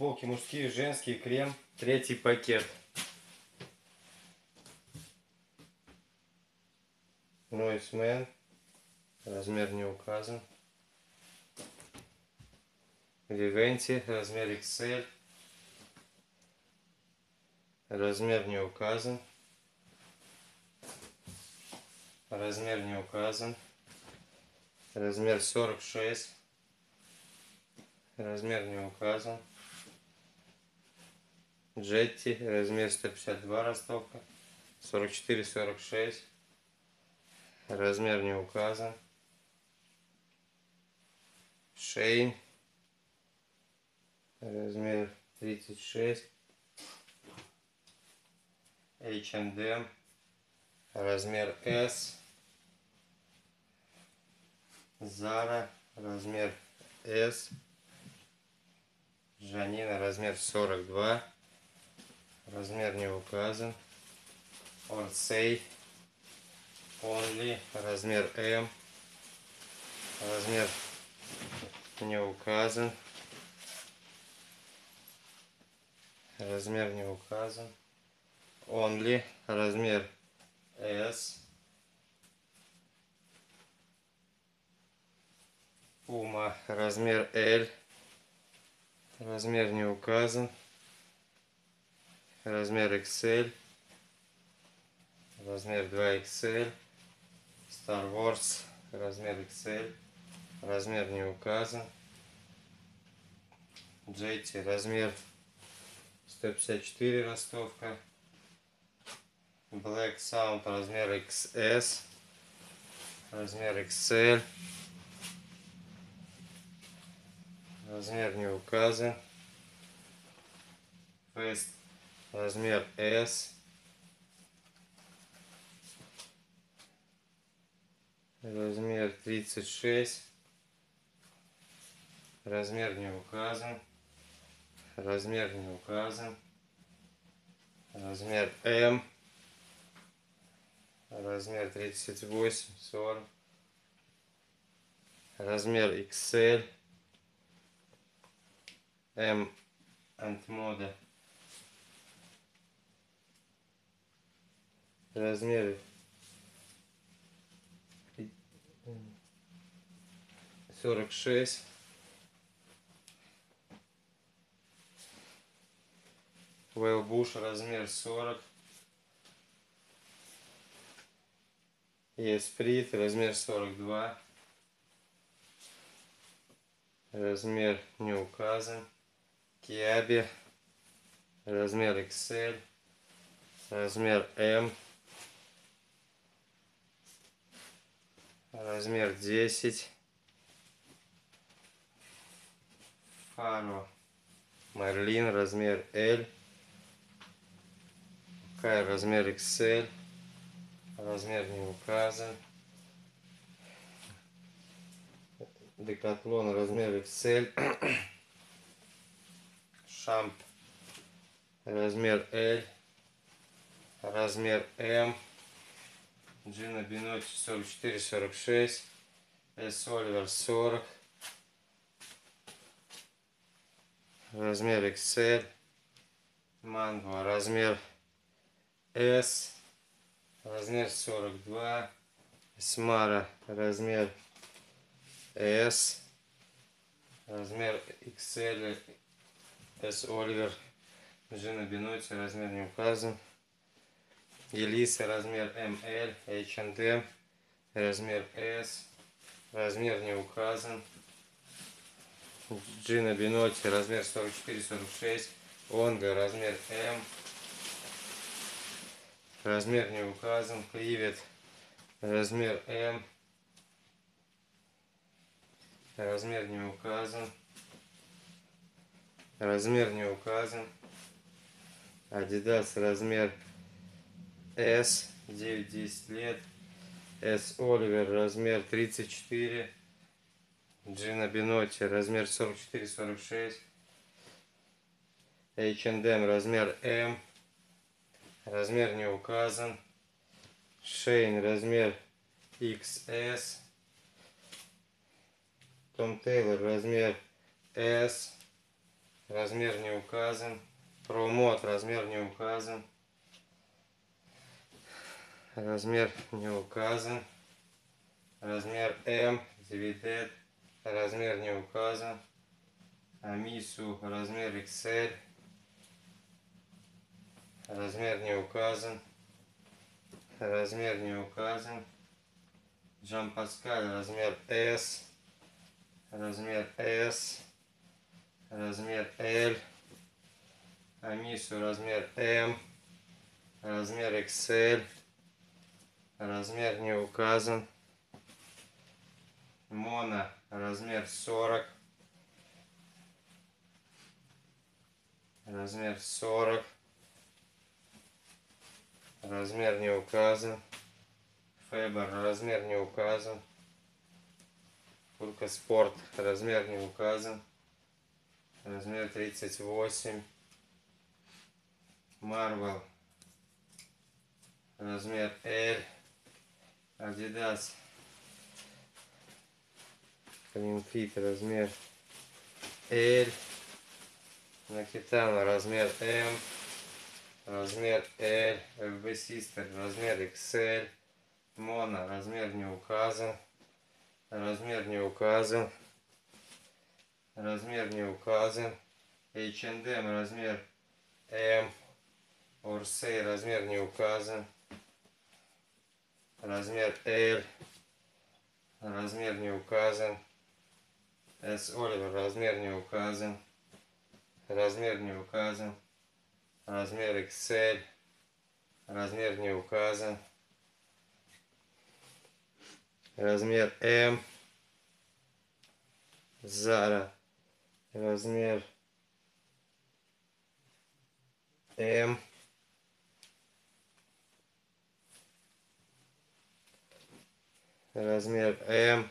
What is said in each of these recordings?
футболки мужские, женские, крем, третий пакет. Нойсмен, размер не указан. Вивенти, размер XL, размер не указан. Размер не указан. Размер 46. Размер не указан. Джетти, размер 152 ростовка. 44-46. Размер не указан. Шейн. Размер 36. H&M. Размер S. Зара. Размер S. Жанина. Размер 42. Размер не указан. Орсей. Only. Размер М. Размер не указан. Размер не указан. Only. Размер S. Пума. Размер L. Размер не указан. Размер XL. Размер 2XL. Star Wars. Размер XL. Размер не указан. JT. Размер 154 ростовка. Black Sound. Размер XS. Размер XL. Размер не указан. Фест. Размер S. Размер 36. Размер не указан. Размер не указан. Размер М. Размер 38, 40. Размер XL. М. Антмода. Размеры. Сорок шесть. Вейлбуш размер 40. Есприт размер 42. Размер не указан. Киаби размер XL. Размер М. Размер 10. Фаро. Марлин размер L. Кай размер XL. Размер не указан. Декатлон размер XL. Шамп размер L. Размер М. Джина Биноти 44-46. С Оливер 40. Размер XL. Манго размер S. Размер 42. Смара размер S. Размер XL. S Оливер. Джина Биноти размер не указан. Елиса размер ML, H&M, размер S, размер не указан. Джина Биноти размер 44-46, Онга размер M, размер не указан. Привет размер M, размер не указан. Размер не указан. Adidas размер S 9-10 лет. S Оливер размер 34. Джина Биноти размер 44-46. H&M размер M. Размер не указан. Шейн размер XS. Том Тейлор размер S. размер не указан. Промот, размер не указан. Размер не указан. Размер М, Дивидет, размер не указан. Амису, размер XL, размер не указан. Размер не указан. Жан Паскаль, размер S, размер S, размер L, Амису, размер M, размер XL, размер не указан. Моно, размер 40, размер 40, размер не указан. Фебер, размер не указан. Курка Спорт, размер не указан. Размер 38. Марвел, размер L. Adidas. Клинфит, размер L. Накитана, размер M. Размер L. FB Sister, размер XL. Моно, размер не указан. Размер не указан. Размер не указан. H&M, размер M. Орсей, размер не указан. Размер L. Размер не указан. S. Оливер, размер не указан. Размер не указан. Размер XL. Размер не указан. Размер М. Зара. Размер М. Размер М.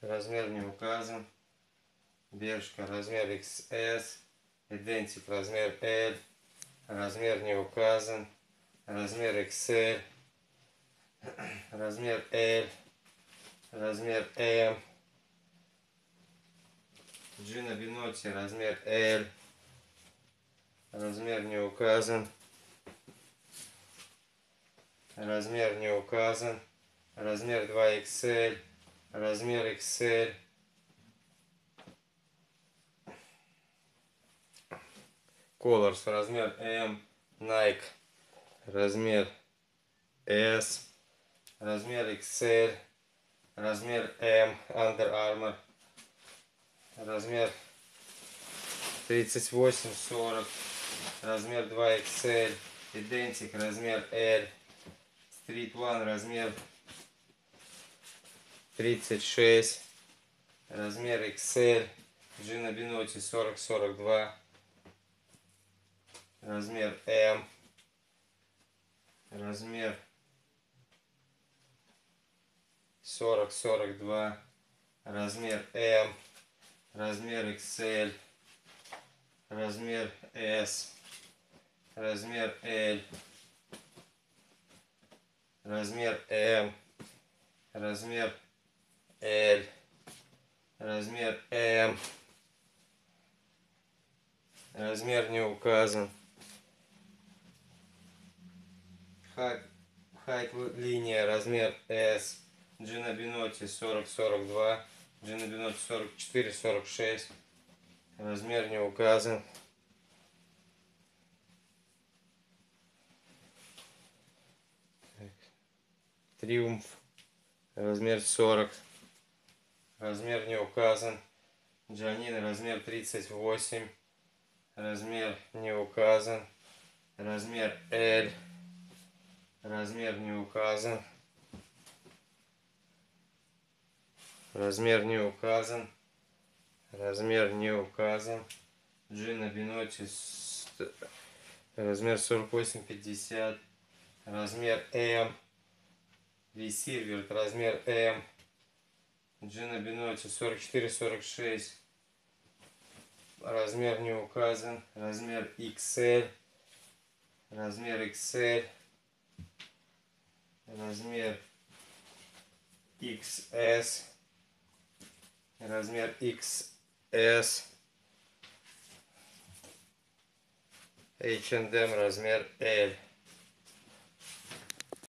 Размер не указан. Бершка. Размер XS. Идентик. Размер L. Размер не указан. Размер XL. Размер L. Размер M. Джина Бинотти. Размер L. Размер не указан. Размер не указан. Размер 2XL. Размер XL. Colors. Размер M. Nike. Размер S. Размер XL. Размер M. Under Armour. Размер 38-40. Размер 2XL. Идентик. Размер L. Street One. Размер 36. Размер XL. Джина Бинотти 40-42. Размер М. Размер 40-42. Размер М. Размер XL. Размер S. Размер L. Размер М. Размер L. Размер М. Размер не указан. Хайт, линия, размер S. Джина Бинотти 40-42. Джина Бинотти 44-46. Размер не указан. Триумф. Размер 40. Размер не указан. Джанин размер 38. Размер не указан. Размер L. Размер не указан. Размер не указан. Размер не указан. Джина Бинотти. ст- Размер 48-50. Размер М. Висильверт. Размер М. Джина Бинотти 44-46. Размер не указан. Размер XL. Размер XL. Размер XS. Размер X S. H&M размер L.